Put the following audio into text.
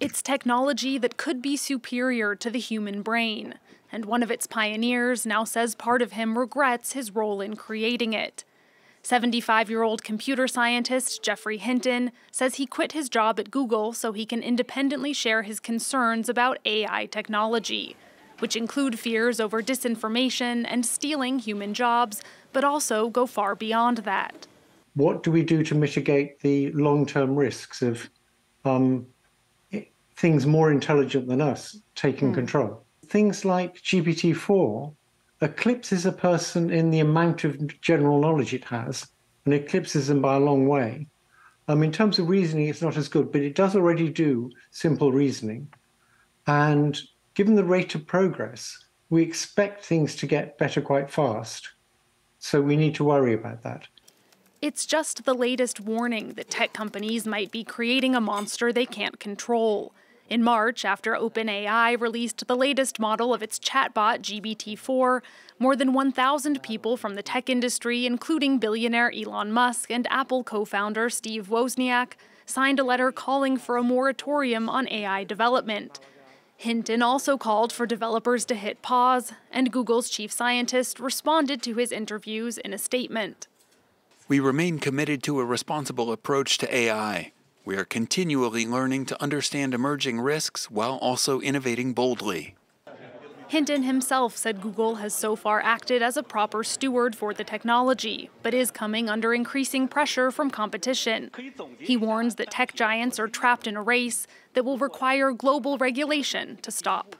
It's technology that could be superior to the human brain, and one of its pioneers now says part of him regrets his role in creating it. 75 year old computer scientist Geoffrey Hinton says he quit his job at Google so he can independently share his concerns about AI technology, which include fears over disinformation and stealing human jobs, but also go far beyond that. What do we do to mitigate the long term risks of um, things more intelligent than us taking mm. control? Things like GPT 4 eclipses a person in the amount of general knowledge it has and eclipses them by a long way. Um, in terms of reasoning, it's not as good, but it does already do simple reasoning. And given the rate of progress, we expect things to get better quite fast. So we need to worry about that. It's just the latest warning that tech companies might be creating a monster they can't control. In March, after OpenAI released the latest model of its chatbot, GPT 4, more than 1,000 people from the tech industry, including billionaire Elon Musk and Apple co founder Steve Wozniak, signed a letter calling for a moratorium on AI development. Hinton also called for developers to hit pause, and Google's chief scientist responded to his interviews in a statement. We remain committed to a responsible approach to AI. We are continually learning to understand emerging risks while also innovating boldly. Hinton himself said Google has so far acted as a proper steward for the technology, but is coming under increasing pressure from competition. He warns that tech giants are trapped in a race that will require global regulation to stop.